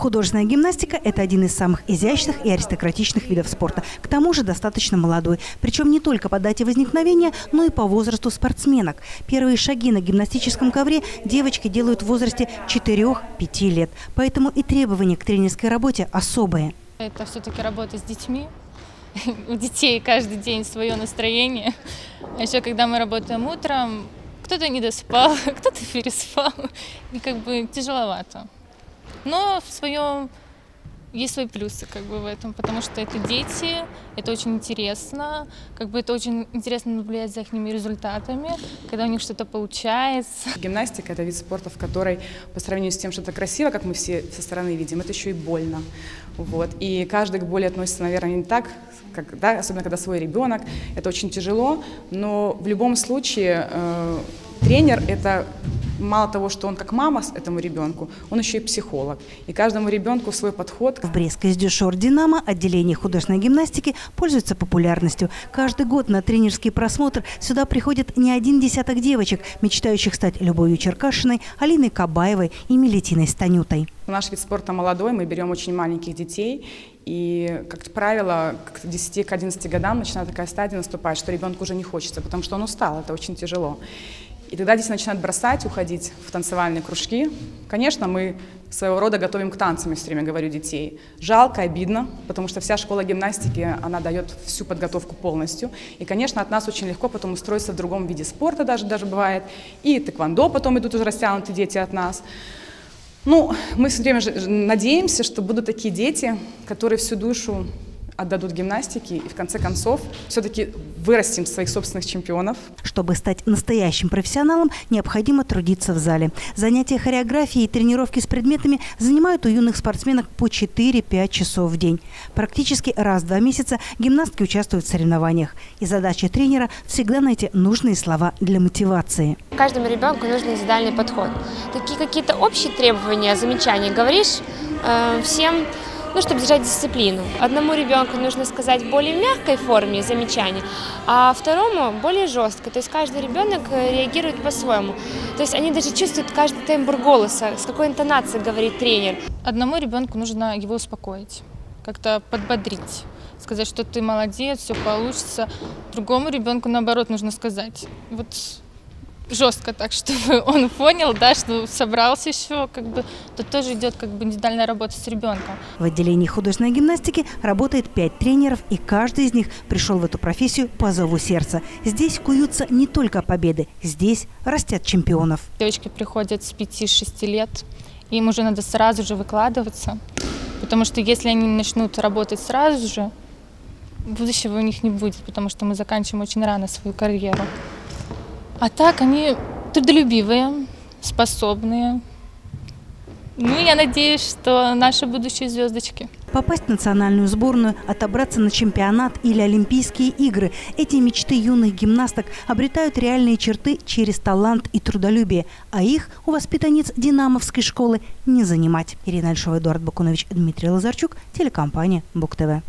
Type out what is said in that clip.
Художественная гимнастика – это один из самых изящных и аристократичных видов спорта. К тому же достаточно молодой. Причем не только по дате возникновения, но и по возрасту спортсменок. Первые шаги на гимнастическом ковре девочки делают в возрасте 4-5 лет. Поэтому и требования к тренерской работе особые. Это все-таки работа с детьми. У детей каждый день свое настроение. А еще когда мы работаем утром, кто-то не доспал, кто-то переспал. И как бы тяжеловато. Но в своем есть свои плюсы как бы в этом, потому что это дети, это очень интересно, как бы это очень интересно наблюдать за их результатами, когда у них что-то получается. Гимнастика – это вид спорта, в которой по сравнению с тем, что это красиво, как мы все со стороны видим, это еще и больно. Вот. И каждый к боли относится, наверное, не так, как, да, особенно когда свой ребенок. Это очень тяжело, но в любом случае э, тренер – это мало того, что он как мама этому ребенку, он еще и психолог. И каждому ребенку свой подход. В Брестской Дюшор «Динамо» отделение художественной гимнастики пользуется популярностью. Каждый год на тренерский просмотр сюда приходит не один десяток девочек, мечтающих стать Любовью Черкашиной, Алиной Кабаевой и Мелетиной Станютой. Наш вид спорта молодой, мы берем очень маленьких детей, и, как правило, к 10-11 годам начинает такая стадия наступать, что ребенку уже не хочется, потому что он устал, это очень тяжело. И тогда дети начинают бросать, уходить в танцевальные кружки. Конечно, мы своего рода готовим к танцам, я все время говорю детей. Жалко, обидно, потому что вся школа гимнастики, она дает всю подготовку полностью. И, конечно, от нас очень легко потом устроиться в другом виде спорта даже, даже бывает. И тэквондо потом идут уже растянутые дети от нас. Ну, мы все время надеемся, что будут такие дети, которые всю душу отдадут гимнастике и в конце концов все-таки вырастим своих собственных чемпионов. Чтобы стать настоящим профессионалом, необходимо трудиться в зале. Занятия хореографии и тренировки с предметами занимают у юных спортсменок по 4-5 часов в день. Практически раз в два месяца гимнастки участвуют в соревнованиях. И задача тренера – всегда найти нужные слова для мотивации. Каждому ребенку нужен индивидуальный подход. Такие какие-то общие требования, замечания говоришь э, всем – ну, чтобы держать дисциплину. Одному ребенку нужно сказать в более мягкой форме замечания, а второму более жестко. То есть каждый ребенок э, реагирует по-своему. То есть они даже чувствуют каждый тембр голоса, с какой интонацией говорит тренер. Одному ребенку нужно его успокоить, как-то подбодрить сказать, что ты молодец, все получится. Другому ребенку, наоборот, нужно сказать, вот жестко так, чтобы он понял, да, что собрался еще, как бы, тут тоже идет как бы индивидуальная работа с ребенком. В отделении художественной гимнастики работает пять тренеров, и каждый из них пришел в эту профессию по зову сердца. Здесь куются не только победы, здесь растят чемпионов. Девочки приходят с 5-6 лет, им уже надо сразу же выкладываться, потому что если они начнут работать сразу же, будущего у них не будет, потому что мы заканчиваем очень рано свою карьеру. А так они трудолюбивые, способные. Ну, я надеюсь, что наши будущие звездочки. Попасть в национальную сборную, отобраться на чемпионат или Олимпийские игры – эти мечты юных гимнасток обретают реальные черты через талант и трудолюбие, а их у воспитанниц Динамовской школы не занимать. Ирина Альшова, Эдуард Бакунович, Дмитрий Лазарчук, телекомпания Бук ТВ.